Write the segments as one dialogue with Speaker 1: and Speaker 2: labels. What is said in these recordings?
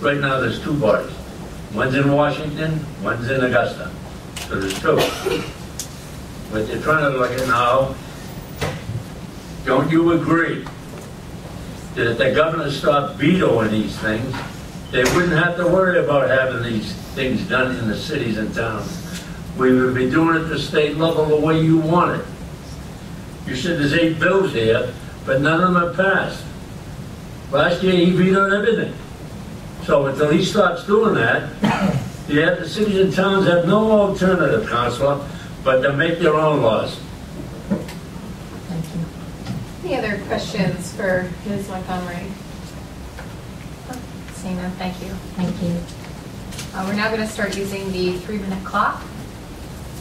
Speaker 1: Right now, there's two bodies. One's in Washington, one's in Augusta. So there's two. But they're trying to look at now, don't you agree that if the governor stopped vetoing these things, they wouldn't have to worry about having these things done in the cities and towns? We would be doing it at the state level the way you want it. You said there's eight bills here, but none of them are passed. Last year, he vetoed everything. So until he stops doing that, yeah, the cities and towns have no alternative, Counselor, but to make their own laws.
Speaker 2: Thank you.
Speaker 3: Any other questions for Ms. Montgomery? Seeing none, thank you.
Speaker 2: Thank you.
Speaker 3: Uh, We're now going to start using the three-minute clock.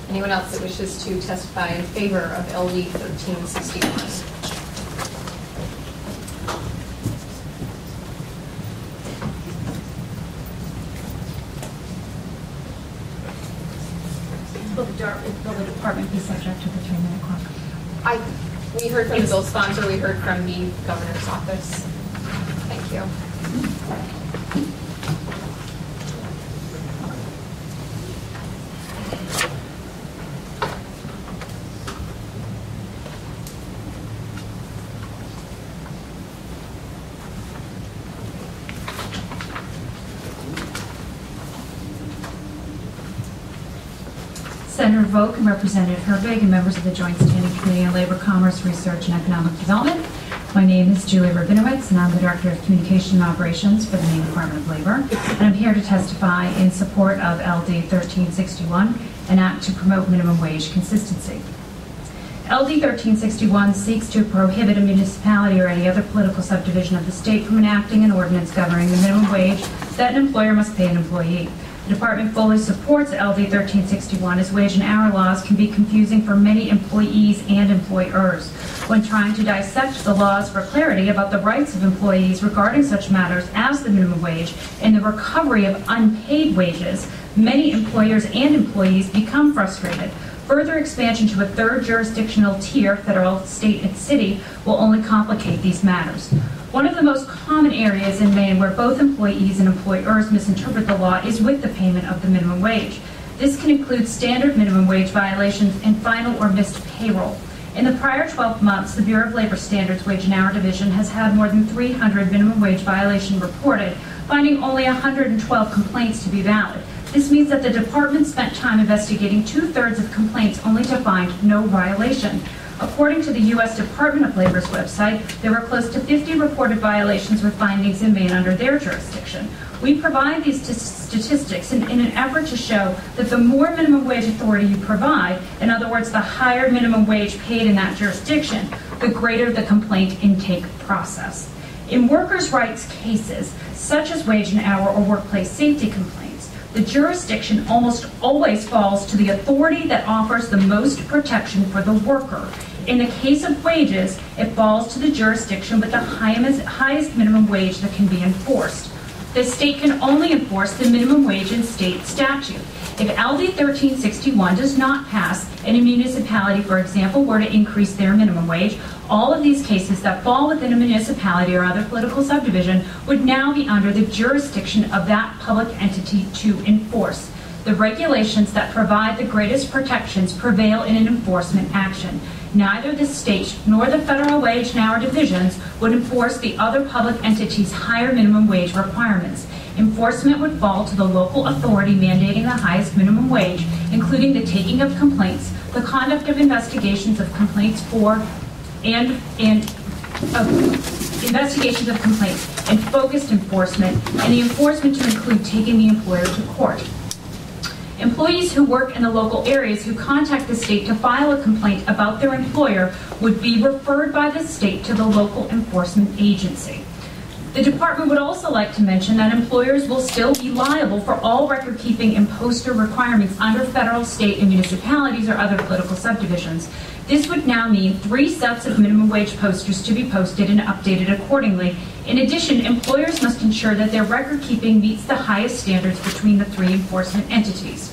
Speaker 3: Anyone else that wishes to testify in favor of LD 1361?
Speaker 4: Will the dar- will the department be subject to the three-minute clock?
Speaker 3: I, we heard from the bill sponsor, we heard from the governor's office. Thank you.
Speaker 4: Volk and Representative Herbig and members of the Joint Standing Committee on Labor, Commerce, Research, and Economic Development. My name is Julie Rabinowitz, and I'm the Director of Communication and Operations for the Maine Department of Labor. And I'm here to testify in support of LD 1361, an act to promote minimum wage consistency. LD 1361 seeks to prohibit a municipality or any other political subdivision of the state from enacting an ordinance governing the minimum wage that an employer must pay an employee. The department fully supports LD 1361 as wage and hour laws can be confusing for many employees and employers. When trying to dissect the laws for clarity about the rights of employees regarding such matters as the minimum wage and the recovery of unpaid wages, many employers and employees become frustrated. Further expansion to a third jurisdictional tier, federal, state, and city, will only complicate these matters. One of the most common areas in Maine where both employees and employers misinterpret the law is with the payment of the minimum wage. This can include standard minimum wage violations and final or missed payroll. In the prior 12 months, the Bureau of Labor Standards Wage and Hour Division has had more than 300 minimum wage violations reported, finding only 112 complaints to be valid. This means that the department spent time investigating two-thirds of complaints only to find no violation. According to the U.S. Department of Labor's website, there were close to 50 reported violations with findings in Maine under their jurisdiction. We provide these st- statistics in, in an effort to show that the more minimum wage authority you provide, in other words, the higher minimum wage paid in that jurisdiction, the greater the complaint intake process. In workers' rights cases, such as wage and hour or workplace safety complaints, the jurisdiction almost always falls to the authority that offers the most protection for the worker. In the case of wages, it falls to the jurisdiction with the highest, minimum wage that can be enforced. The state can only enforce the minimum wage in state statute. If LD 1361 does not pass and a municipality, for example, were to increase their minimum wage, all of these cases that fall within a municipality or other political subdivision would now be under the jurisdiction of that public entity to enforce. The regulations that provide the greatest protections prevail in an enforcement action. Neither the state nor the federal wage and hour divisions would enforce the other public entities' higher minimum wage requirements. Enforcement would fall to the local authority mandating the highest minimum wage, including the taking of complaints, the conduct of investigations of complaints for and, and of investigations of complaints, and focused enforcement, and the enforcement to include taking the employer to court. Employees who work in the local areas who contact the state to file a complaint about their employer would be referred by the state to the local enforcement agency. The department would also like to mention that employers will still be liable for all record keeping and poster requirements under federal, state, and municipalities or other political subdivisions. This would now mean three sets of minimum wage posters to be posted and updated accordingly. In addition, employers must ensure that their record keeping meets the highest standards between the three enforcement entities.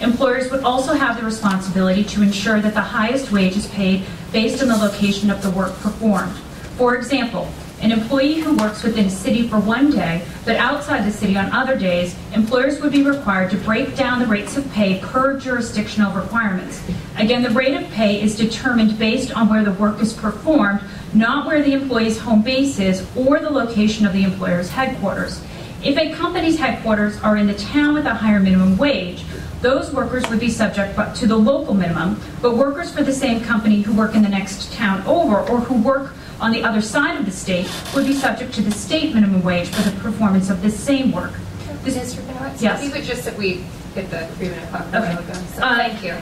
Speaker 4: Employers would also have the responsibility to ensure that the highest wage is paid based on the location of the work performed. For example, An employee who works within a city for one day, but outside the city on other days, employers would be required to break down the rates of pay per jurisdictional requirements. Again, the rate of pay is determined based on where the work is performed, not where the employee's home base is or the location of the employer's headquarters. If a company's headquarters are in the town with a higher minimum wage, those workers would be subject to the local minimum, but workers for the same company who work in the next town over or who work on the other side of the state would be subject to the state minimum wage for the performance of this same work. This-
Speaker 3: Mr.
Speaker 4: Yes.
Speaker 3: You just, that we hit the three-minute clock. a
Speaker 4: Okay.
Speaker 3: while ago. So,
Speaker 4: Uh,
Speaker 3: thank you.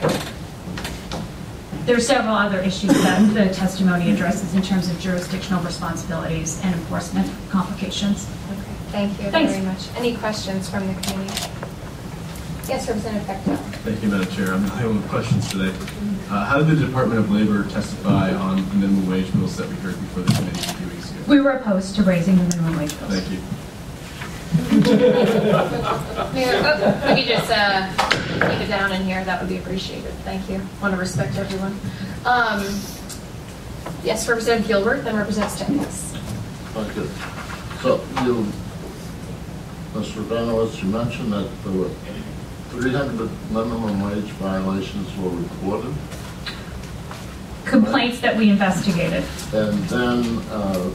Speaker 4: There are several other issues that the testimony addresses in terms of jurisdictional responsibilities and enforcement complications.
Speaker 3: Okay, Thank you
Speaker 4: Thanks.
Speaker 3: very much. Any questions from the committee? Yes, Representative Fecteau.
Speaker 5: Thank you, Madam Chair. I'm dealing with questions today. Uh, How did the Department of Labor testify on the minimum wage bills that we heard before the committee a few weeks ago?
Speaker 4: We were opposed to raising the minimum wage bills.
Speaker 5: Thank you.
Speaker 3: Mayor, oh, Could you just uh, keep it down in here? That would be appreciated. Thank you. Want to respect everyone. Um, Yes, Representative Gilbert, then Representative Stetkis.
Speaker 6: Okay, so you, Mr. Benowitz, you mentioned that there were 300 minimum wage violations were reported,
Speaker 4: Complaints that we investigated.
Speaker 6: and then uh,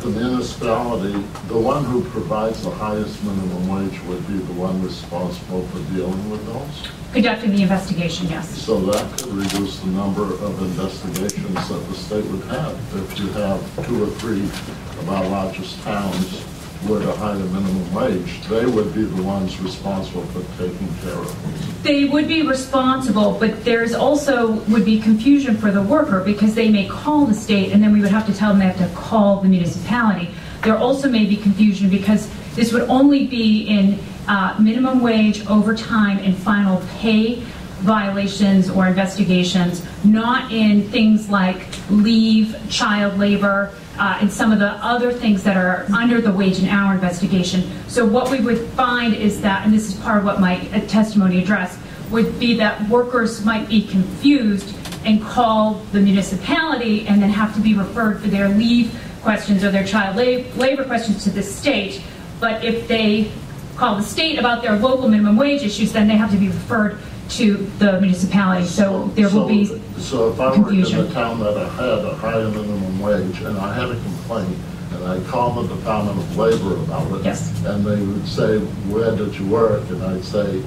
Speaker 6: the municipality, the one who provides the highest minimum wage would be the one responsible for dealing with those?
Speaker 4: Conducting the investigation, yes.
Speaker 6: So that could reduce the number of investigations that the state would have. If you have two or three of our largest towns with a higher minimum wage, they would be the ones responsible for taking care of it.
Speaker 4: They would be responsible, but there's also, would be confusion for the worker because they may call the state and then we would have to tell them they have to call the municipality. There also may be confusion because this would only be in uh, minimum wage, overtime, and final pay violations or investigations, not in things like leave, child labor, uh, and some of the other things that are under the wage and hour investigation. So what we would find is that, and this is part of what my uh, testimony addressed, would be that workers might be confused and call the municipality and then have to be referred for their leave questions or their child labor questions to the state. But if they call the state about their local minimum wage issues, then they have to be referred to the municipality. So there will be,
Speaker 6: So- So if I worked in
Speaker 4: confusion.
Speaker 6: a town that I had a higher minimum wage and I had a complaint and I called the Department of Labor about it.
Speaker 4: Yes.
Speaker 6: And they would say, where did you work? And I'd say,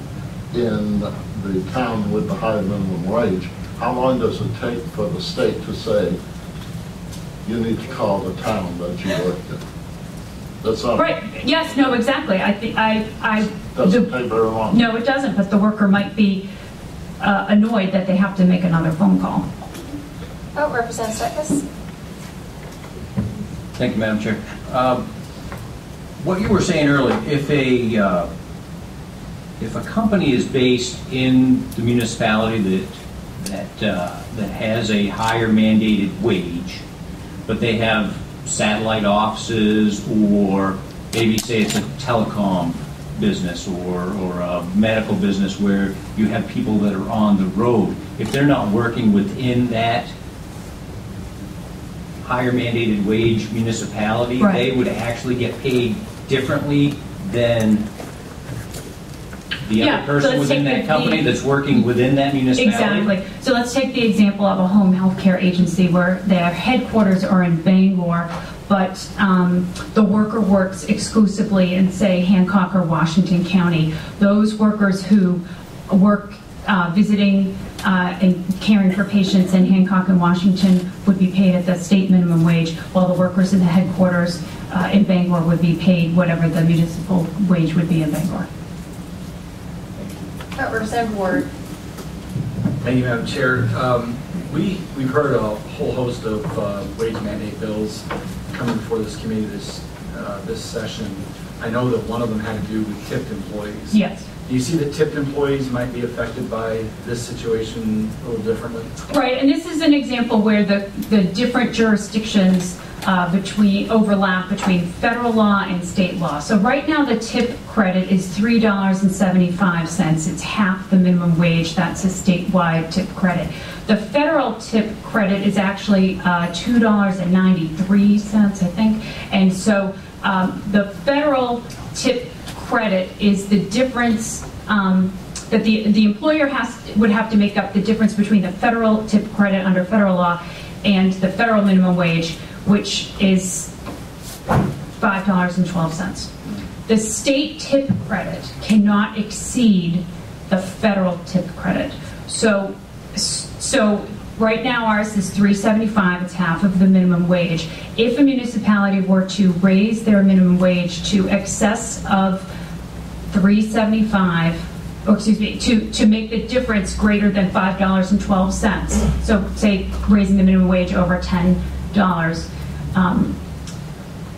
Speaker 6: in the town with the higher minimum wage. How long does it take for the state to say, you need to call the town that you worked in? That's not.
Speaker 4: right, yes, no, exactly. I think, I, I.
Speaker 6: Doesn't take very long.
Speaker 4: No, it doesn't, but the worker might be uh, annoyed that they have to make another phone call.
Speaker 3: Oh, Representative Stetkis?
Speaker 7: Thank you, Madam Chair. Um, What you were saying earlier, if a, uh, if a company is based in the municipality that, that, uh, that has a higher mandated wage, but they have satellite offices, or maybe say it's a telecom business or, or a medical business where you have people that are on the road, if they're not working within that higher mandated wage municipality,
Speaker 4: Right.
Speaker 7: they would actually get paid differently than the
Speaker 4: Yeah,
Speaker 7: other
Speaker 4: so
Speaker 7: person
Speaker 4: let's
Speaker 7: within that
Speaker 4: the-
Speaker 7: company that's working within that municipality?
Speaker 4: Exactly. So let's take the example of a home health care agency where their headquarters are in Bangor, but um, the worker works exclusively in, say, Hancock or Washington County. Those workers who work uh, visiting uh, and caring for patients in Hancock and Washington would be paid at the state minimum wage, while the workers in the headquarters uh, in Bangor would be paid whatever the municipal wage would be in Bangor.
Speaker 3: Representative Ward?
Speaker 8: Thank you, Madam Chair. Um, We, we've heard a whole host of uh, wage mandate bills coming before this committee this, uh, this session. I know that one of them had to do with tipped employees.
Speaker 4: Yes.
Speaker 8: Do you see that tipped employees might be affected by this situation a little differently?
Speaker 4: Right, and this is an example where the, the different jurisdictions uh, between, overlap between federal law and state law. So right now, the tip credit is $3.75. It's half the minimum wage. That's a statewide tip credit. The federal tip credit is actually uh, $2.93, I think. And so um, the federal tip credit is the difference um, that the, the employer has, would have to make up the difference between the federal tip credit under federal law and the federal minimum wage, which is $5.12. The state tip credit cannot exceed the federal tip credit. So, so right now ours is 375, it's half of the minimum wage. If a municipality were to raise their minimum wage to excess of 375, or excuse me, to, to make the difference greater than $5.12. So say raising the minimum wage over $10, um,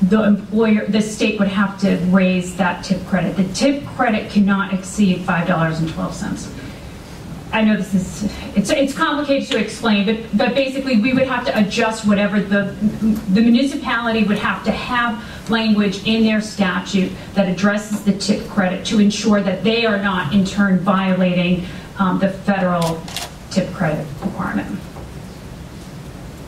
Speaker 4: the employer, the state would have to raise that tip credit. The tip credit cannot exceed $5.12. I know this is, it's, it's complicated to explain, but, but basically, we would have to adjust whatever the, the municipality would have to have language in their statute that addresses the tip credit to ensure that they are not in turn violating um, the federal tip credit requirement.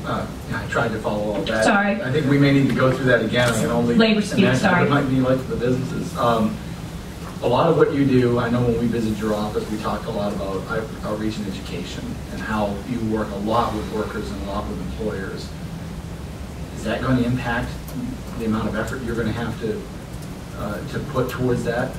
Speaker 8: Uh, I tried to follow all that.
Speaker 4: Sorry.
Speaker 8: I think we may need to go through that again. I can only
Speaker 4: Labor
Speaker 8: what
Speaker 4: sorry.
Speaker 8: it might be like for the businesses. Um, A lot of what you do, I know when we visit your office, we talk a lot about out- outreach and education and how you work a lot with workers and a lot with employers. Is that going to impact the amount of effort you're going to have to, uh, to put towards that?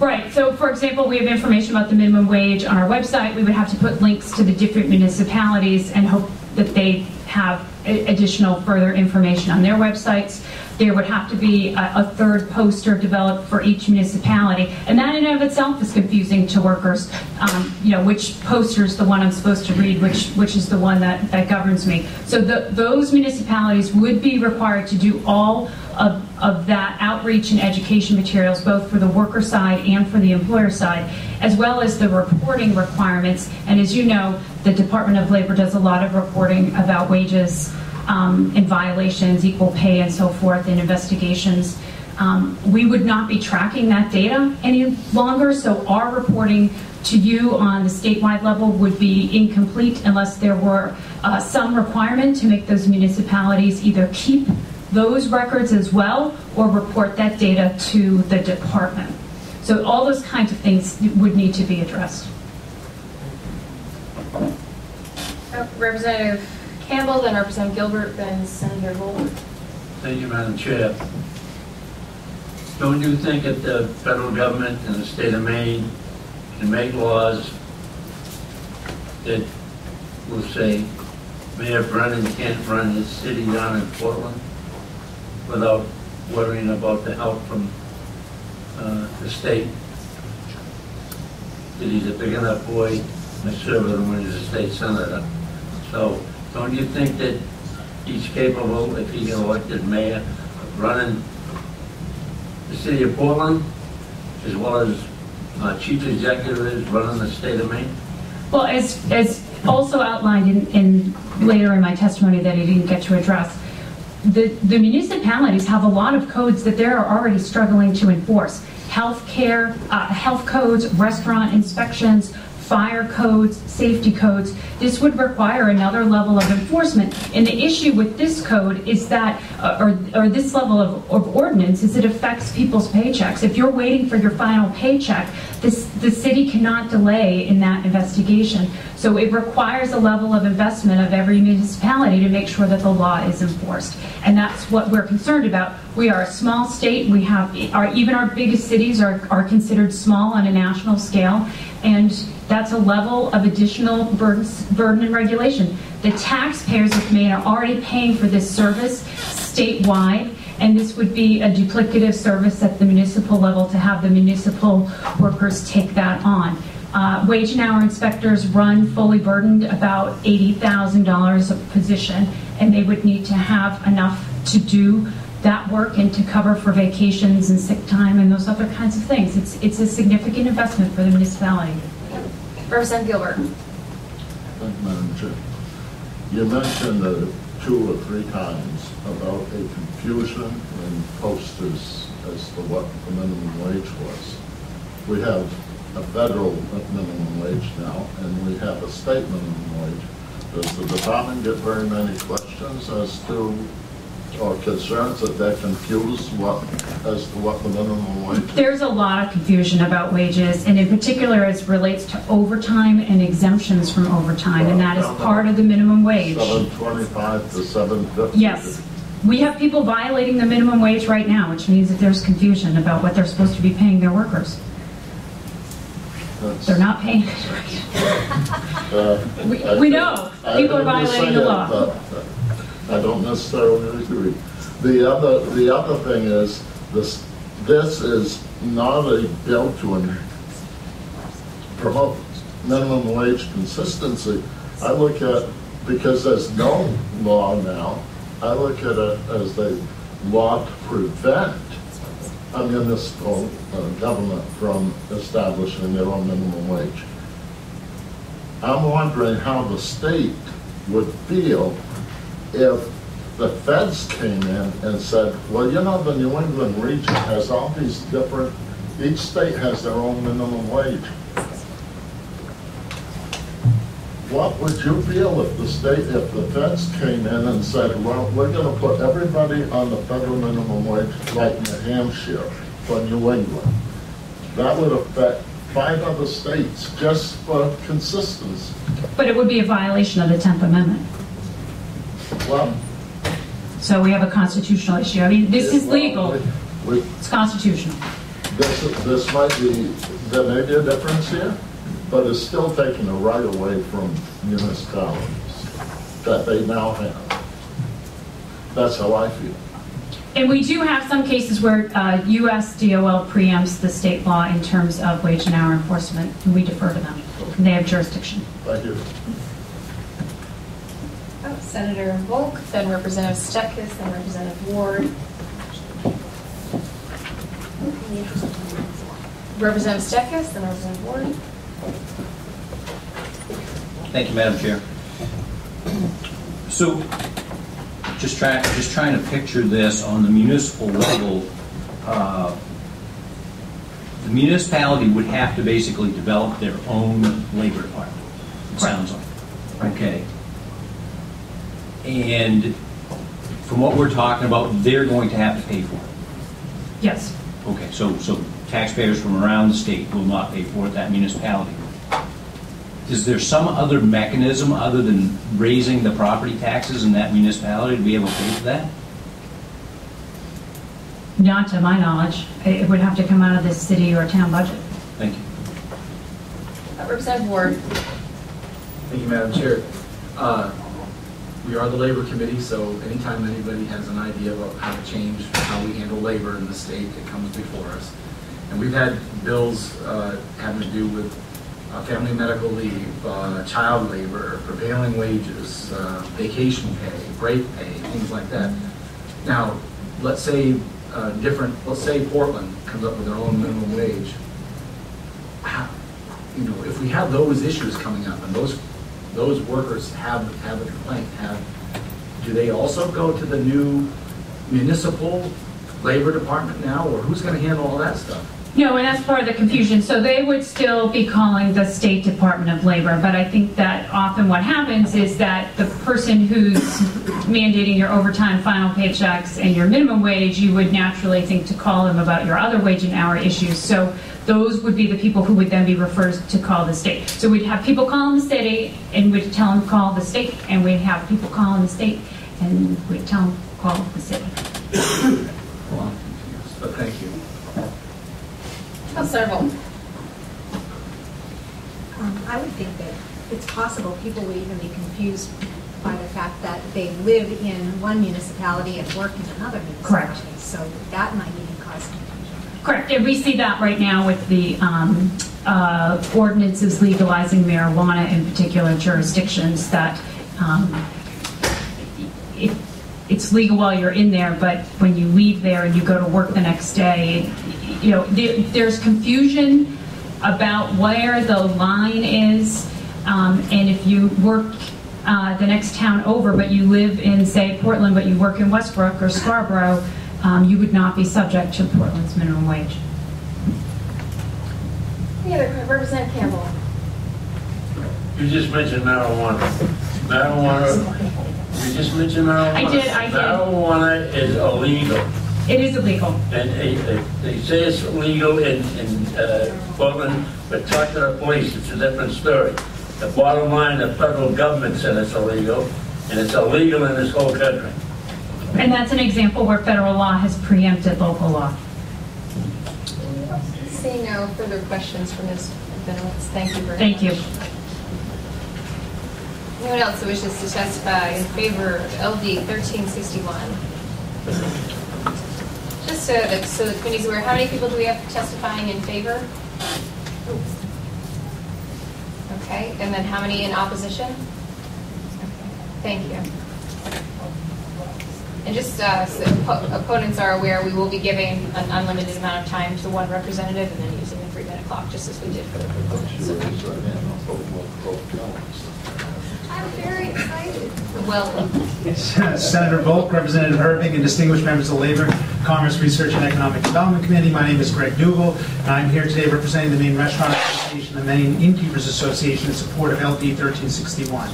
Speaker 4: Right, so for example, we have information about the minimum wage on our website. We would have to put links to the different municipalities and hope that they have additional further information on their websites. There would have to be a, a third poster developed for each municipality, and that in and of itself is confusing to workers. Um, you know, which poster is the one I'm supposed to read, which, which is the one that, that governs me. So the, those municipalities would be required to do all of, of that outreach and education materials, both for the worker side and for the employer side, as well as the reporting requirements. And as you know, the Department of Labor does a lot of reporting about wages um, and violations, equal pay, and so forth, and investigations. Um, we would not be tracking that data any longer, so our reporting to you on the statewide level would be incomplete unless there were uh, some requirement to make those municipalities either keep those records as well or report that data to the department. So all those kinds of things would need to be addressed.
Speaker 3: Uh, Representative Campbell, then Representative Gilbert, then Senator Volk.
Speaker 1: Thank you, Madam Chair. Don't you think that the federal government and the state of Maine can make laws that will say Mayor Brennan can't run his city down in Portland without worrying about the help from uh, the state? That he's a big enough boy to serve with him when he's a state senator. So don't you think that he's capable, if he get elected mayor, of running the city of Portland, as well as uh, chief executive is running the state of Maine?
Speaker 4: Well, as, as also outlined in, in, later in my testimony that I didn't get to address, the, the municipalities have a lot of codes that they're already struggling to enforce. Healthcare, uh, health codes, restaurant inspections, fire codes, safety codes. This would require another level of enforcement. And the issue with this code is that, uh, or, or this level of, of ordinance, is it affects people's paychecks. If you're waiting for your final paycheck, this, the city cannot delay in that investigation. So it requires a level of investment of every municipality to make sure that the law is enforced. And that's what we're concerned about. We are a small state. We have, our, even our biggest cities are, are considered small on a national scale. And that's a level of additional burden and regulation. The taxpayers of Maine are already paying for this service statewide, and this would be a duplicative service at the municipal level to have the municipal workers take that on. Uh, wage and hour inspectors run fully burdened about $80,000 a position, and they would need to have enough to do that work and to cover for vacations and sick time and those other kinds of things. It's, it's a significant investment for the municipality.
Speaker 3: Representative Gilbert.
Speaker 6: Thank you, Madam Chair. You mentioned uh, two or three times about a confusion in posters as to what the minimum wage was. We have a federal minimum wage now, and we have a state minimum wage. does the department get very many questions as to, or concerns that they're confused what, as to what the minimum wage is?
Speaker 4: There's a lot of confusion about wages, and in particular as relates to overtime and exemptions from overtime, and that is part of the minimum wage.
Speaker 6: Seven twenty-five to seven fifty?
Speaker 4: Yes. We have people violating the minimum wage right now, which means that there's confusion about what they're supposed to be paying their workers. They're not paying it right. Uh, we- we know. People are violating the law.
Speaker 6: I don't necessarily agree. The other, the other thing is, this, this is not a bill to promote minimum wage consistency. I look at, because there's no law now, I look at it as a law to prevent a municipal uh, government from establishing their own minimum wage. I'm wondering how the state would feel if the feds came in and said, well, you know, the New England region has all these different, each state has their own minimum wage. What would you feel if the state, if the feds came in and said, well, we're gonna put everybody on the federal minimum wage like New Hampshire for New England? That would affect five other states just for consistency.
Speaker 4: But it would be a violation of the 10th Amendment.
Speaker 6: Well.
Speaker 4: So we have a constitutional issue. I mean, this is legal.
Speaker 6: we-
Speaker 4: It's constitutional.
Speaker 6: This, this might be, there may be a difference here, but it's still taking a right away from municipalities that they now have. That's how I feel.
Speaker 4: And we do have some cases where uh, US DOL preempts the state law in terms of wage and hour enforcement, and we defer to them. And they have jurisdiction.
Speaker 6: Thank you.
Speaker 3: Senator Volk, then Representative Stetkis, then Representative Ward. Representative Stetkis, then Representative Ward.
Speaker 7: Thank you, Madam Chair. So, just trying, just trying to picture this on the municipal level. uh, The municipality would have to basically develop their own labor department, it sounds like. Okay. And from what we're talking about, they're going to have to pay for it.
Speaker 4: Yes.
Speaker 7: Okay, so, so taxpayers from around the state will not pay for it, that municipality. Is there some other mechanism other than raising the property taxes in that municipality to be able to pay for that?
Speaker 4: Not to my knowledge. It would have to come out of the city or town budget.
Speaker 7: Thank you.
Speaker 3: Uh, Representative Ward.
Speaker 8: Thank you, Madam Chair. Uh, We are the Labor Committee, so anytime anybody has an idea about how to change how we handle labor in the state, it comes before us. And we've had bills uh, having to do with uh, family medical leave, uh, child labor, prevailing wages, uh, vacation pay, break pay, things like that. Now, let's say uh, different, let's say Portland comes up with their own minimum wage. How- You know, if we have those issues coming up and those, those workers have, have a complaint, have, do they also go to the new municipal labor department now, or who's gonna handle all that stuff?
Speaker 4: No, and that's part of the confusion. So they would still be calling the State Department of Labor, but I think that often what happens is that the person who's mandating your overtime final paychecks and your minimum wage, you would naturally think to call them about your other wage and hour issues. So those would be the people who would then be referred to call the state. So we'd have people call calling the city and we'd tell them call the state, and we'd have people call calling the state and we'd tell them call the city.
Speaker 8: Well, I'm confused, but thank you.
Speaker 3: Councilor Volk.
Speaker 2: Um, I would think that it's possible people would even be confused by the fact that they live in one municipality and work in another municipality.
Speaker 4: Correct.
Speaker 2: municipality. So that might even cause confusion.
Speaker 4: Correct, and we see that right now with the um, uh, ordinances legalizing marijuana in particular jurisdictions, that um, it- it's legal while you're in there, but when you leave there and you go to work the next day, you know, there- there's confusion about where the line is, um, and if you work uh, the next town over, but you live in, say, Portland, but you work in Westbrook or Scarborough, um, you would not be subject to Portland's minimum wage.
Speaker 3: Any other, Representative Campbell.
Speaker 1: You just mentioned marijuana. marijuana, you just mentioned marijuana.
Speaker 4: I did, I did.
Speaker 1: Marijuana is illegal.
Speaker 4: It is illegal.
Speaker 1: And they, they- they say it's illegal in, in uh, Portland, but talk to the police, it's a different story. The bottom line, the federal government said it's illegal, and it's illegal in this whole country.
Speaker 4: And that's an example where federal law has preempted local law.
Speaker 3: Seeing no further questions from Ms. Benowitz, thank you very much.
Speaker 4: Thank you.
Speaker 3: Anyone else that wishes to testify in favor of LD 1361? Just so that, so the committee's aware, how many people do we have testifying in favor? Okay, and then how many in opposition? Okay, Thank you. And just uh, so oppo- opponents are aware, we will be giving an unlimited amount of time to one representative and then using the three-minute clock, just as we did for the proponents. Welcome.
Speaker 9: Senator Volk, Representative Herbig, and distinguished members of the Labor, Commerce, Research, and Economic Development Committee. My name is Greg Dugal, and I'm here today representing the Maine Restaurant Association, the Maine Innkeepers Association, in support of LD 1361.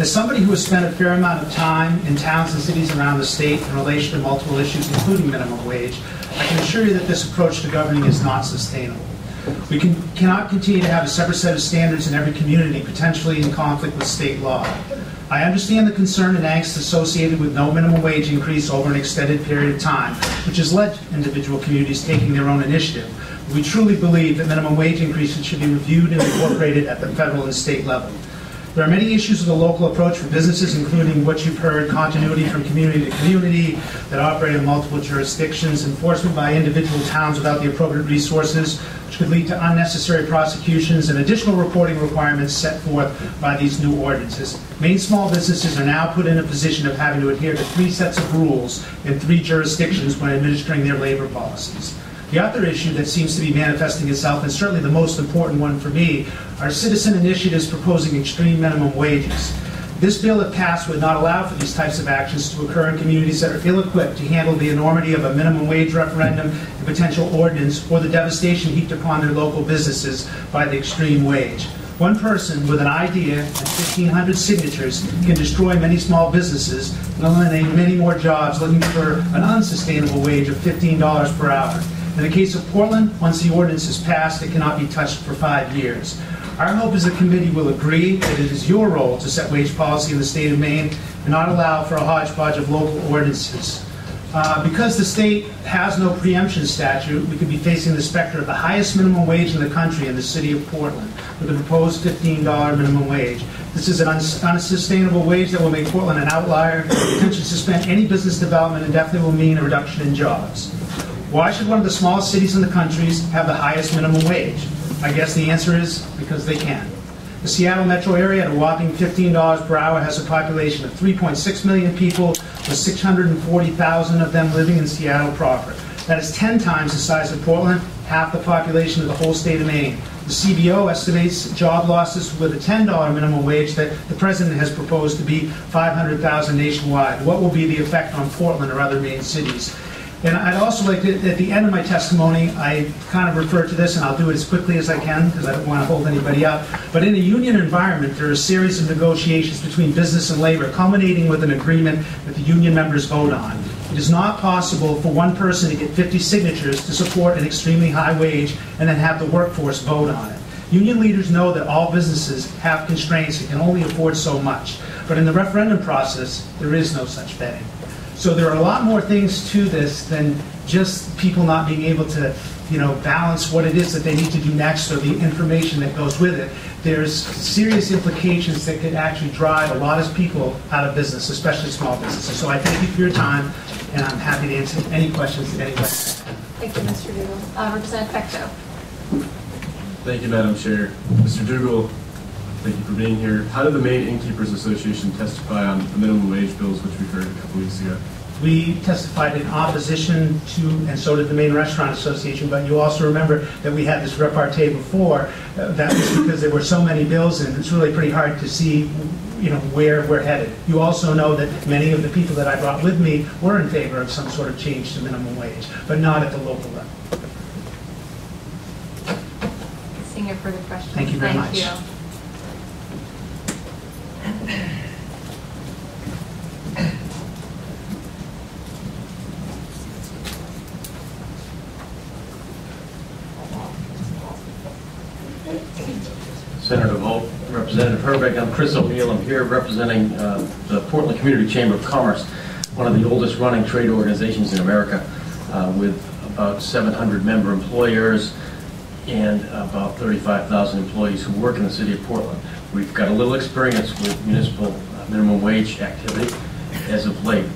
Speaker 9: As somebody who has spent a fair amount of time in towns and cities around the state in relation to multiple issues, including minimum wage, I can assure you that this approach to governing is not sustainable. We can, cannot continue to have a separate set of standards in every community, potentially in conflict with state law. I understand the concern and angst associated with no minimum wage increase over an extended period of time, which has led individual communities taking their own initiative. We truly believe that minimum wage increases should be reviewed and incorporated at the federal and state level. There are many issues with the local approach for businesses, including what you've heard, continuity from community to community that operate in multiple jurisdictions, enforcement by individual towns without the appropriate resources, which could lead to unnecessary prosecutions and additional reporting requirements set forth by these new ordinances. Maine small businesses are now put in a position of having to adhere to three sets of rules in three jurisdictions when administering their labor policies. The other issue that seems to be manifesting itself, and certainly the most important one for me, are citizen initiatives proposing extreme minimum wages. This bill, if passed, would not allow for these types of actions to occur in communities that are ill-equipped to handle the enormity of a minimum wage referendum and potential ordinance, or the devastation heaped upon their local businesses by the extreme wage. One person with an idea and 1,500 signatures can destroy many small businesses and eliminate many more jobs looking for an unsustainable wage of $15 per hour. In the case of Portland, once the ordinance is passed, it cannot be touched for five years. Our hope is the committee will agree that it is your role to set wage policy in the state of Maine and not allow for a hodgepodge of local ordinances. Uh, Because the state has no preemption statute, we could be facing the specter of the highest minimum wage in the country in the city of Portland, with a proposed $15 minimum wage. This is an uns- unsustainable wage that will make Portland an outlier, potentially suspend any business development, and definitely will mean a reduction in jobs. Why should one of the smallest cities in the country have the highest minimum wage? I guess the answer is because they can. The Seattle metro area at a whopping $15 per hour has a population of 3.6 million people, with 640,000 of them living in Seattle proper. That is 10 times the size of Portland, half the population of the whole state of Maine. The CBO estimates job losses with a $10 minimum wage that the president has proposed to be 500,000 nationwide. What will be the effect on Portland or other Maine cities? And I'd also like to, at the end of my testimony, I kind of refer to this, and I'll do it as quickly as I can, because I don't want to hold anybody up. But in a union environment, there are a series of negotiations between business and labor, culminating with an agreement that the union members vote on. It is not possible for one person to get 50 signatures to support an extremely high wage and then have the workforce vote on it. Union leaders know that all businesses have constraints and can only afford so much. But in the referendum process, there is no such vetting. So there are a lot more things to this than just people not being able to, you know, balance what it is that they need to do next or the information that goes with it. There's serious implications that could actually drive a lot of people out of business, especially small businesses. So I thank you for your time, and I'm happy to answer any questions that anybody has.
Speaker 3: Thank you, Mr. Dugal. Uh, Representative Fecteau.
Speaker 5: Thank you, Madam Chair. Mr. Dugal, thank you for being here. How did the Maine Innkeepers Association testify on the minimum wage bills, which we heard a couple weeks ago?
Speaker 9: We testified in opposition to, and so did the Maine Restaurant Association, but you also remember that we had this repartee before. Uh, That was because there were so many bills, and it's really pretty hard to see, you know, where we're headed. You also know that many of the people that I brought with me were in favor of some sort of change to minimum wage, but not at the local level.
Speaker 3: Seeing no further questions.
Speaker 9: Thank you very much.
Speaker 3: You.
Speaker 10: Senator Volk, Representative Herbig. I'm Chris O'Neill. I'm here representing uh, the Portland Community Chamber of Commerce, one of the oldest running trade organizations in America, uh, with about 700 member employers and about 35,000 employees who work in the city of Portland. We've got a little experience with municipal minimum wage activity as of late.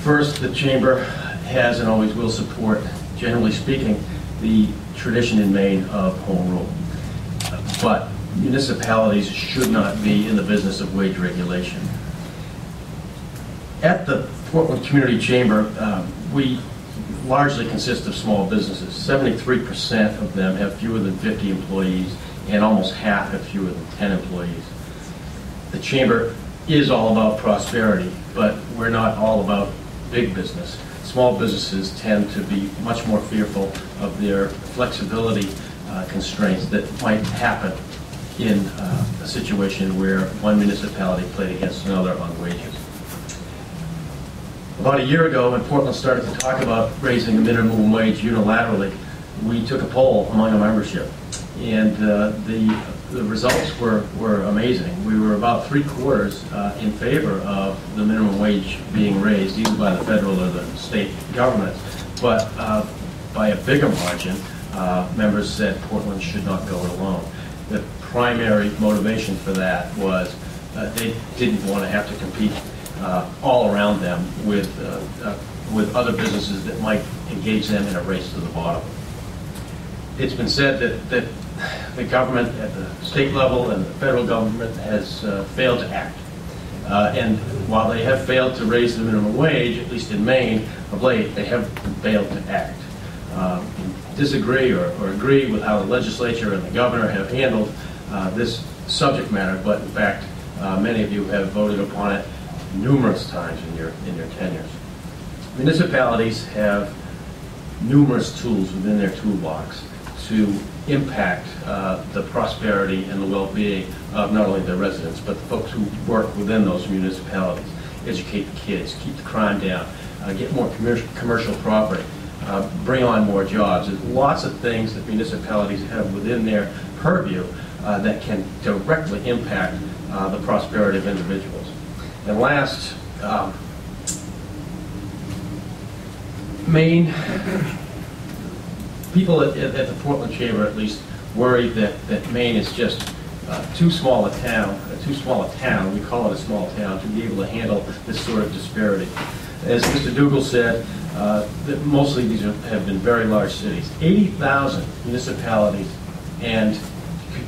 Speaker 10: First, the chamber has and always will support, generally speaking, the tradition in Maine of home rule. But municipalities should not be in the business of wage regulation. At the Portland Community Chamber, um, we largely consist of small businesses. 73% of them have fewer than 50 employees, and almost half have fewer than 10 employees. The chamber is all about prosperity, but we're not all about big business. Small businesses tend to be much more fearful of their flexibility uh, constraints that might happen in uh, a situation where one municipality played against another on wages. About a year ago, when Portland started to talk about raising the minimum wage unilaterally, we took a poll among our membership, and uh, the the results were, were amazing. We were about three quarters uh, in favor of the minimum wage being raised, either by the federal or the state governments. But uh, by a bigger margin, uh, members said Portland should not go it alone. The primary motivation for that was uh, they didn't want to have to compete uh, all around them with, uh, uh, with other businesses that might engage them in a race to the bottom. It's been said that, that the government at the state level and the federal government has uh, failed to act. Uh, and while they have failed to raise the minimum wage, at least in Maine, of late, they have failed to act. Uh, disagree or, or, agree with how the legislature and the governor have handled uh, this subject matter, but in fact, uh, many of you have voted upon it numerous times in your, in your tenures. Municipalities have numerous tools within their toolbox to impact uh, the prosperity and the well-being of not only the residents, but the folks who work within those municipalities. Educate the kids, keep the crime down, uh, get more commercial, commercial property, uh, bring on more jobs. There's lots of things that municipalities have within their purview uh, that can directly impact uh, the prosperity of individuals. And last, um, Maine people at, at, the Portland Chamber at least worry that, that Maine is just uh, too small a town, uh, too small a town, we call it a small town, to be able to handle this sort of disparity. As Mr. Dugal said, uh, that mostly these are, have been very large cities. 80,000 municipalities and,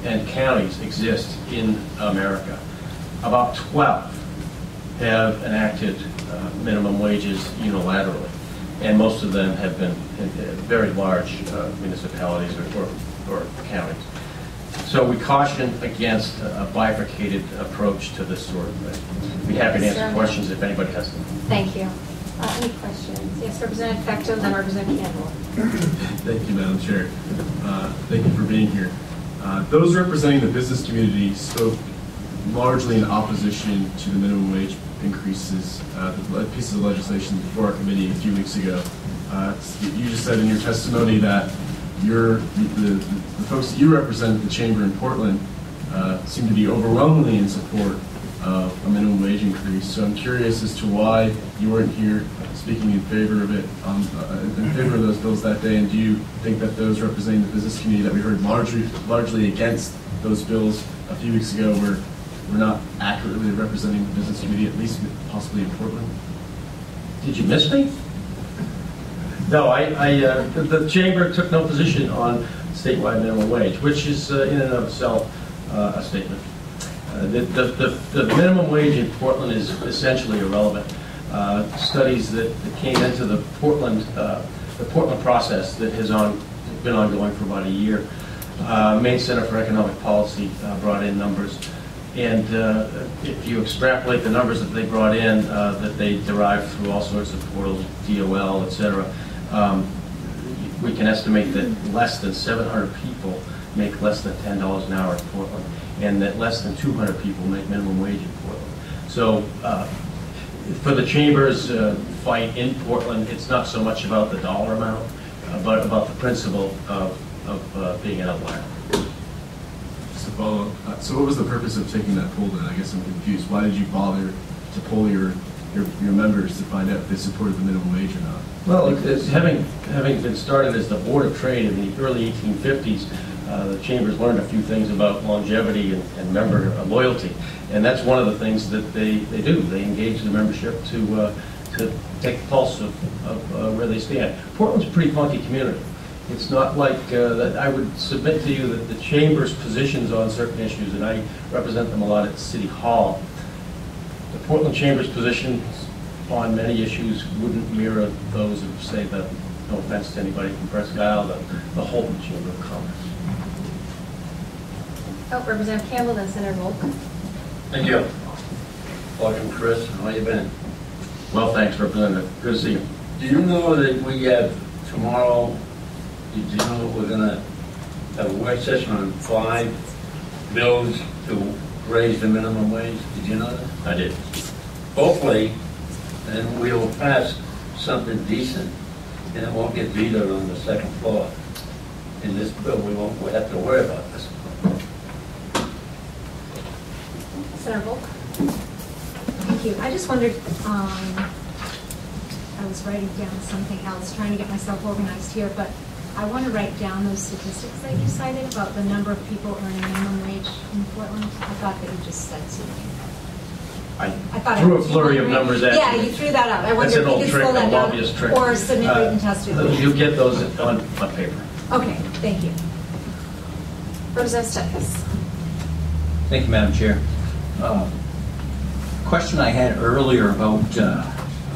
Speaker 10: and counties exist in America. About 12 have enacted uh, minimum wages unilaterally and most of them have been very large uh, municipalities or, or, or, counties. So we caution against a bifurcated approach to this sort of thing. Be happy to answer questions if anybody has them.
Speaker 3: Thank you. Uh, any questions? Yes, Representative Fecteau, then Representative Campbell.
Speaker 5: Thank you, Madam Chair. Uh, thank you for being here. Uh, those representing the business community spoke largely in opposition to the minimum wage increases, uh, the pieces of legislation before our committee a few weeks ago. Uh, you just said in your testimony that your, the, the folks that you represent the chamber in Portland uh, seem to be overwhelmingly in support of a minimum wage increase. So I'm curious as to why you weren't here speaking in favor of it, um, uh, in favor of those bills that day, and do you think that those representing the business community that we heard largely, largely against those bills a few weeks ago were we're not accurately representing the business community, at least possibly in Portland.
Speaker 10: Did you miss me? No, I, I uh, the, the, chamber took no position on statewide minimum wage, which is uh, in and of itself uh, a statement. Uh, the, the, the, minimum wage in Portland is essentially irrelevant. Uh, studies that, that, came into the Portland uh, the Portland process that has on been ongoing for about a year. Maine Center for Economic Policy brought in numbers and uh, if you extrapolate the numbers that they brought in, uh, that they derived through all sorts of portals, DOL, et cetera, um, we can estimate that less than 700 people make less than $10 an hour in Portland, and that less than 200 people make minimum wage in Portland. So uh, for the chamber's uh, fight in Portland, it's not so much about the dollar amount, uh, but about the principle of, of uh, being an outlier.
Speaker 5: follow-up. Uh, So what was the purpose of taking that poll then? I guess I'm confused. Why did you bother to poll your, your, your members to find out if they supported the minimum wage or not?
Speaker 10: Well, it's having, having been started as the Board of Trade in the early 1850s, uh, the Chambers learned a few things about longevity and and member loyalty. And that's one of the things that they, they do. They engage the membership to, uh, to take the pulse of, of uh, where they stand. Portland's a pretty funky community. It's not like, uh, that, I would submit to you that the Chamber's positions on certain issues, and I represent them a lot at City Hall, the Portland Chamber's positions on many issues wouldn't mirror those of, say, the, no offense to anybody from Presque Isle, the, the Houlton Chamber of Commerce.
Speaker 3: Oh, Representative Campbell, then Senator Volk.
Speaker 1: Thank you. Welcome, Chris. How you been?
Speaker 10: Well, thanks, Representative. Good to see you.
Speaker 1: Do you know that we have tomorrow, did you know we're gonna have a work session on five bills to raise the minimum wage? Did you know that?
Speaker 10: I did.
Speaker 1: Hopefully, then we'll pass something decent and it won't get vetoed on the second floor. In this bill, we won't, we have to worry about this.
Speaker 3: Senator Volk.
Speaker 2: Thank you. I just wondered, um, I was writing down something else, trying to get myself organized here, but I want to write down those statistics that you cited about the number of people earning minimum wage in Portland. I thought that you just said something.
Speaker 10: I
Speaker 2: I thought I
Speaker 10: threw a flurry of numbers at you.
Speaker 2: Yeah, you threw that up. I wonder
Speaker 10: That's
Speaker 2: if
Speaker 10: an
Speaker 2: you
Speaker 10: old
Speaker 2: could
Speaker 10: trick,
Speaker 2: slow that down.
Speaker 10: trick.
Speaker 2: Or submit
Speaker 10: Uh,
Speaker 2: written test results.
Speaker 10: You'll get those on, on paper.
Speaker 2: Okay, thank you.
Speaker 3: Representative Stetkis.
Speaker 7: Thank you, Madam Chair. Uh, Question I had earlier about uh,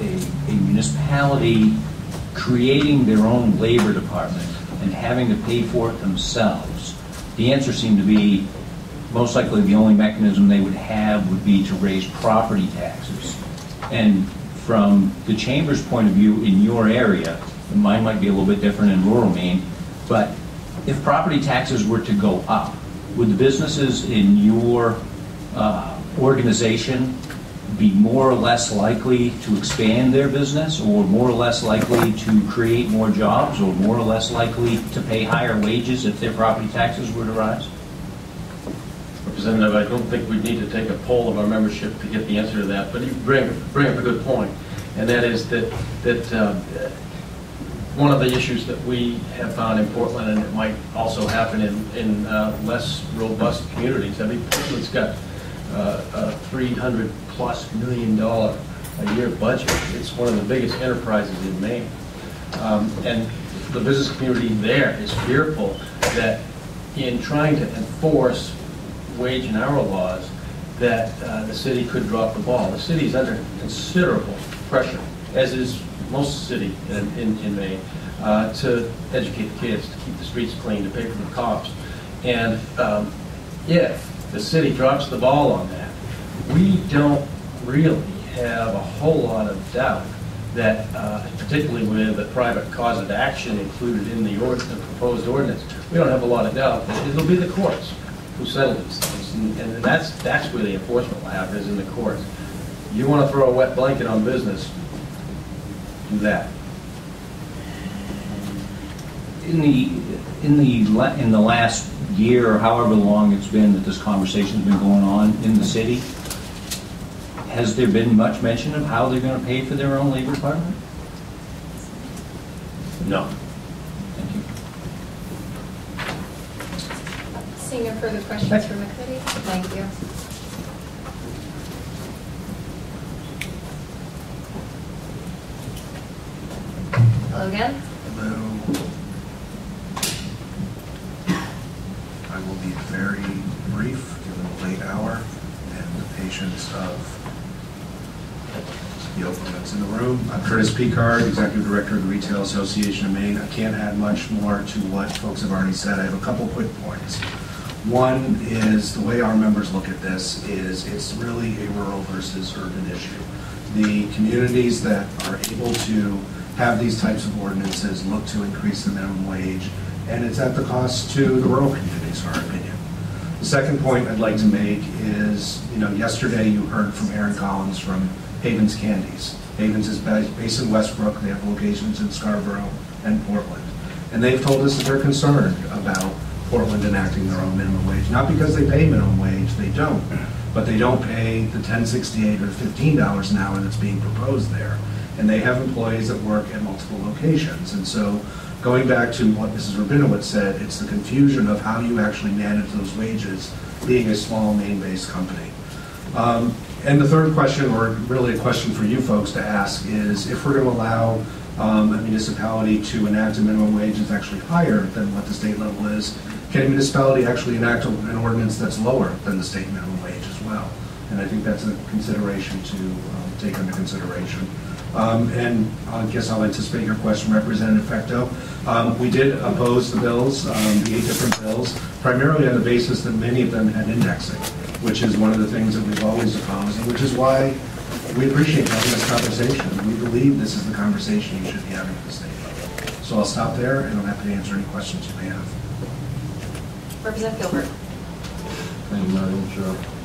Speaker 7: a a municipality creating their own labor department and having to pay for it themselves. The answer seemed to be, most likely the only mechanism they would have would be to raise property taxes. And from the chamber's point of view, in your area, mine might be a little bit different in rural Maine, but if property taxes were to go up, would the businesses in your uh, organization be more or less likely to expand their business, or more or less likely to create more jobs, or more or less likely to pay higher wages if their property taxes were to rise?
Speaker 10: Representative, I don't think we need to take a poll of our membership to get the answer to that, but you bring, bring up a good point, and that is that, that uh, one of the issues that we have found in Portland, and it might also happen in, in uh, less robust communities, I mean, Portland's got a 300 plus million dollar a year budget. It's one of the biggest enterprises in Maine. Um, And the business community there is fearful that in trying to enforce wage and hour laws, that uh, the city could drop the ball. The city is under considerable pressure, as is most city in, in in Maine, uh, to educate the kids, to keep the streets clean, to pay for the cops. And um, if the city drops the ball on that, we don't really have a whole lot of doubt that, uh, particularly with the private cause of action included in the ord- the proposed ordinance, we don't have a lot of doubt that it'll be the courts who settle these things. And- And that's, that's where the enforcement will is in the courts. You want to throw a wet blanket on business, do that.
Speaker 7: In the, in the, in the last year, or however long it's been that this conversation's been going on in the city, has there been much mention of how they're going to pay for their own labor department?
Speaker 10: No.
Speaker 7: Thank you.
Speaker 3: Seeing no further questions from the committee, thank you. Hello again.
Speaker 11: Hello. I will be very brief, given the late hour of the opponents in the room. I'm Curtis Picard, Executive Director of the Retail Association of Maine. I can't add much more to what folks have already said. I have a couple quick points. One is, the way our members look at this is, it's really a rural versus urban issue. The communities that are able to have these types of ordinances look to increase the minimum wage, and it's at the cost to the rural communities, opinion. The second point I'd like to make is, you know, yesterday you heard from Aaron Collins from Havens Candies. Havens is based in Westbrook, they have locations in Scarborough and Portland. And they've told us that they're concerned about Portland enacting their own minimum wage. Not because they pay minimum wage, they don't, but they don't pay the 1068 or $15 an hour that's being proposed there. And they have employees that work at multiple locations. And so, going back to what Mrs. Rabinowitz said, it's the confusion of how you actually manage those wages, being a small Maine-based company. Um, And the third question, or really a question for you folks to ask, is if we're going to allow um, a municipality to enact a minimum wage that's actually higher than what the state level is, can a municipality actually enact an ordinance that's lower than the state minimum wage as well? And I think that's a consideration to um, take under consideration. Um, And I guess I'll anticipate your question, Representative Fecteau. Um, We did oppose the bills, um, the eight different bills, primarily on the basis that many of them had indexing, which is one of the things that we've always opposed, and which is why we appreciate having this conversation. We believe this is the conversation you should be having at the state level. So I'll stop there, and I'm happy to answer any questions you may have.
Speaker 3: Representative Gilbert.
Speaker 6: Thank you, Madam Chair.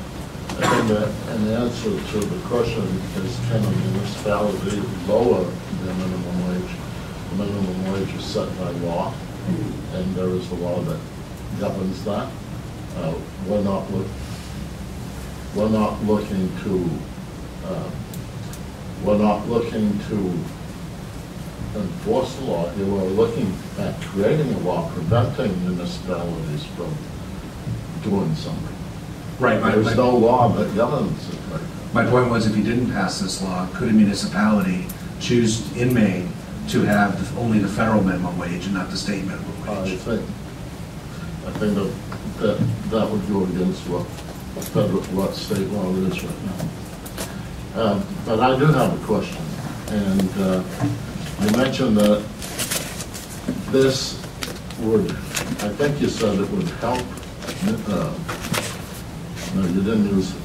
Speaker 6: I think that in answer to the question is can a municipality lower their minimum wage? The minimum wage is set by law, and there is a law that governs that. Uh, We're not look, we're not looking to, uh, we're not looking to enforce the law. here. We're looking at creating a law preventing municipalities from doing something.
Speaker 11: Right, my-
Speaker 6: There's
Speaker 11: my-
Speaker 6: no law that governs it right
Speaker 11: My point was, if you didn't pass this law, could a municipality choose in Maine to have only the federal minimum wage and not the state minimum
Speaker 6: now. I
Speaker 11: wage?
Speaker 6: think, I think that, that, that would go against what federal, what state law is right now. Um, But I do have a question, and uh, you mentioned that this would, I think you said it would help, uh, no, you didn't use